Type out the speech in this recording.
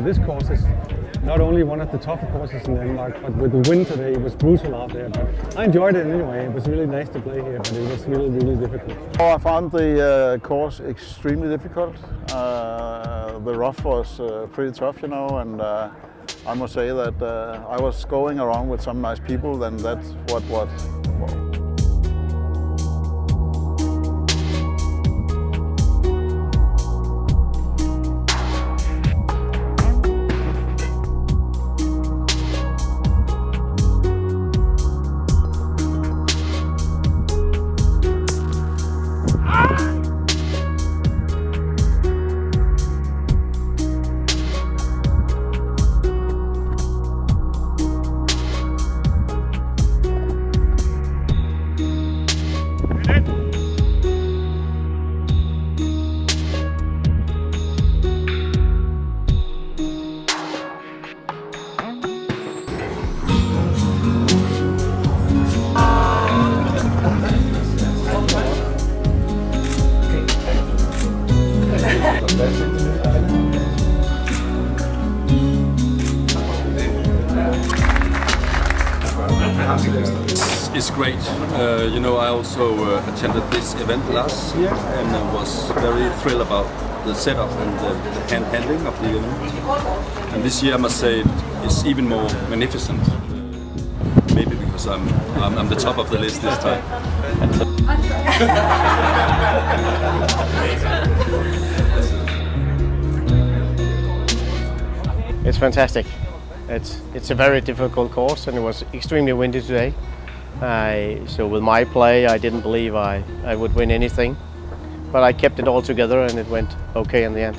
this course is not only one of the tougher courses in Denmark, but with the wind today, it was brutal out there. But I enjoyed it anyway. It was really nice to play here, but it was really, really difficult. Oh, I found the uh, course extremely difficult. Uh, the rough was uh, pretty tough, you know, and uh, I must say that uh, I was going around with some nice people, and that's what what. It's great. Uh, you know, I also uh, attended this event last year and uh, was very thrilled about the setup and the, the hand handling of the event. And this year, I must say, it's even more magnificent. Maybe because I'm, I'm, I'm the top of the list this time. It's fantastic. It's it's a very difficult course and it was extremely windy today. I, so with my play, I didn't believe I, I would win anything, but I kept it all together and it went okay in the end.